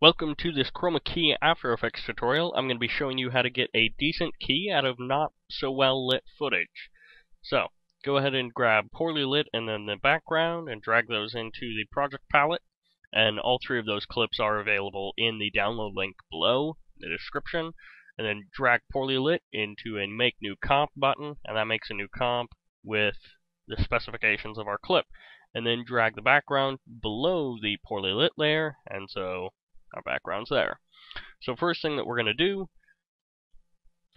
Welcome to this Chroma Key After Effects tutorial. I'm going to be showing you how to get a decent key out of not so well lit footage. So, go ahead and grab poorly lit and then the background and drag those into the project palette. And all three of those clips are available in the download link below the description. And then drag poorly lit into a make new comp button, and that makes a new comp with the specifications of our clip and then drag the background below the poorly lit layer, and so our background's there. So first thing that we're going to do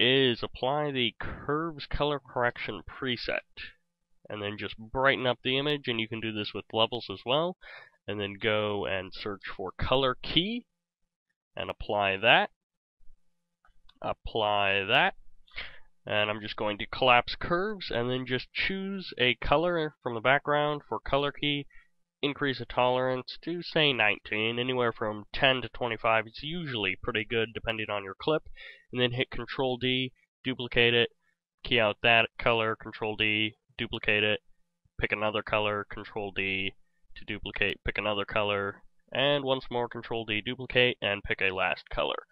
is apply the curves color correction preset and then just brighten up the image and you can do this with levels as well and then go and search for color key and apply that apply that and I'm just going to collapse curves and then just choose a color from the background for color key increase the tolerance to say 19 anywhere from 10 to 25 is usually pretty good depending on your clip. And then hit control D duplicate it key out that color control D duplicate it pick another color control D to duplicate pick another color and once more control D duplicate and pick a last color.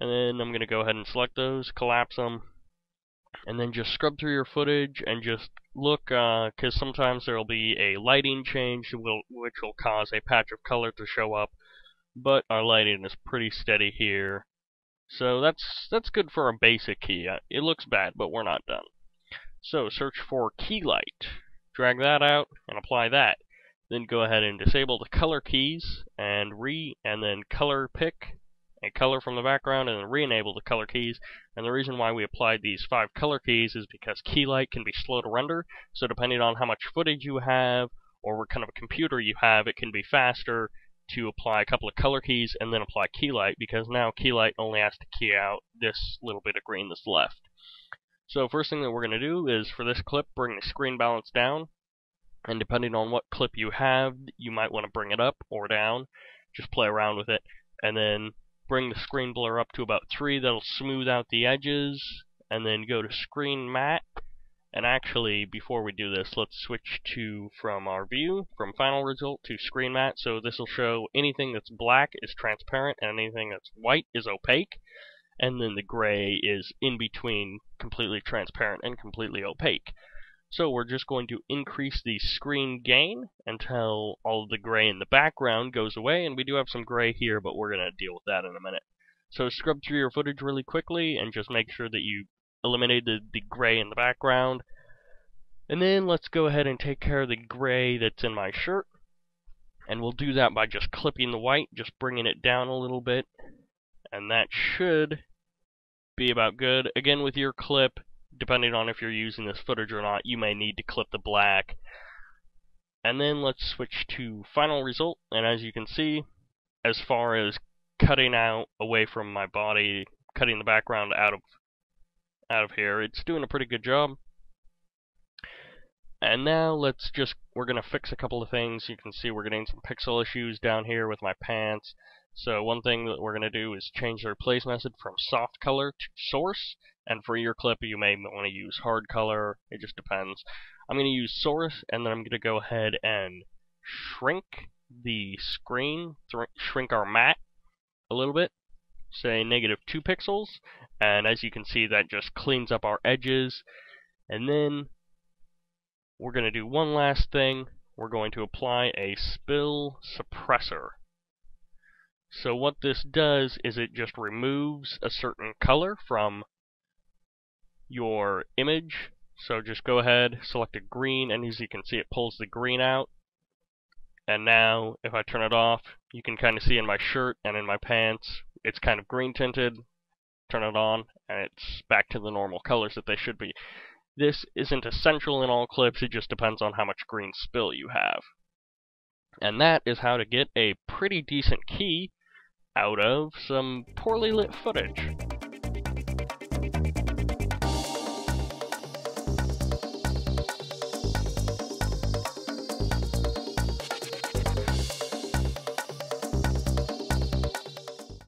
And then I'm going to go ahead and select those, collapse them, and then just scrub through your footage and just look, because uh, sometimes there will be a lighting change which will cause a patch of color to show up, but our lighting is pretty steady here. So that's that's good for a basic key. Uh, it looks bad, but we're not done. So search for Keylight. Drag that out and apply that. Then go ahead and disable the color keys and re and then color pick a color from the background and then re-enable the color keys. And the reason why we applied these five color keys is because Keylight can be slow to render. So depending on how much footage you have or what kind of a computer you have, it can be faster to apply a couple of color keys and then apply Keylight because now Keylight only has to key out this little bit of green that's left. So first thing that we're going to do is for this clip bring the screen balance down and depending on what clip you have you might want to bring it up or down just play around with it and then bring the screen blur up to about 3. That'll smooth out the edges. And then go to screen matte. And actually, before we do this, let's switch to from our view, from final result to screen matte. So this will show anything that's black is transparent and anything that's white is opaque. And then the gray is in between completely transparent and completely opaque. So we're just going to increase the screen gain until all of the gray in the background goes away, and we do have some gray here, but we're going to deal with that in a minute. So scrub through your footage really quickly and just make sure that you eliminate the, the gray in the background. And then let's go ahead and take care of the gray that's in my shirt. And we'll do that by just clipping the white, just bringing it down a little bit. And that should be about good. Again, with your clip, depending on if you're using this footage or not, you may need to clip the black. And then let's switch to final result, and as you can see, as far as cutting out away from my body, cutting the background out of out of here, it's doing a pretty good job. And now let's just, we're going to fix a couple of things. You can see we're getting some pixel issues down here with my pants. So one thing that we're going to do is change the replace method from soft color to source. And for your clip, you may want to use hard color. It just depends. I'm going to use source, and then I'm going to go ahead and shrink the screen, shrink our matte a little bit, say negative 2 pixels. And as you can see, that just cleans up our edges. And then we're going to do one last thing. We're going to apply a spill suppressor. So what this does is it just removes a certain color from your image. So just go ahead, select a green, and as you can see it pulls the green out. And now, if I turn it off, you can kind of see in my shirt and in my pants, it's kind of green tinted. Turn it on, and it's back to the normal colors that they should be. This isn't essential in all clips, it just depends on how much green spill you have. And that is how to get a pretty decent key out of some poorly lit footage.